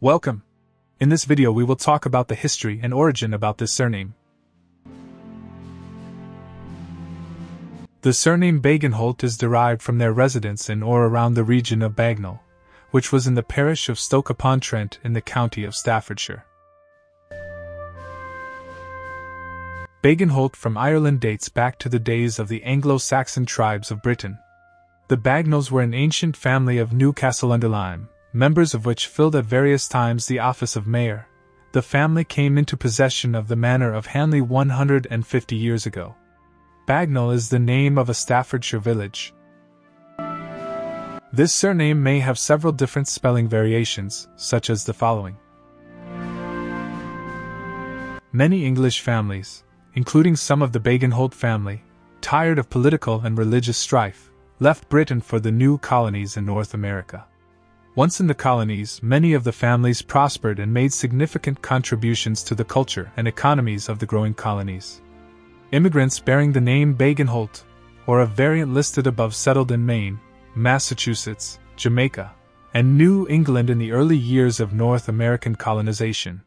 Welcome! In this video we will talk about the history and origin about this surname. The surname Bagenholt is derived from their residence in or around the region of Bagnall, which was in the parish of Stoke-upon-Trent in the county of Staffordshire. Bagenholt from Ireland dates back to the days of the Anglo-Saxon tribes of Britain. The Bagnalls were an ancient family of Newcastle-under-Lyme, members of which filled at various times the office of mayor. The family came into possession of the manor of Hanley 150 years ago. Bagnall is the name of a Staffordshire village. This surname may have several different spelling variations, such as the following. Many English families, including some of the Bagenholt family, tired of political and religious strife, left Britain for the new colonies in North America. Once in the colonies, many of the families prospered and made significant contributions to the culture and economies of the growing colonies. Immigrants bearing the name Bagenholt, or a variant listed above, settled in Maine, Massachusetts, Jamaica, and New England in the early years of North American colonization.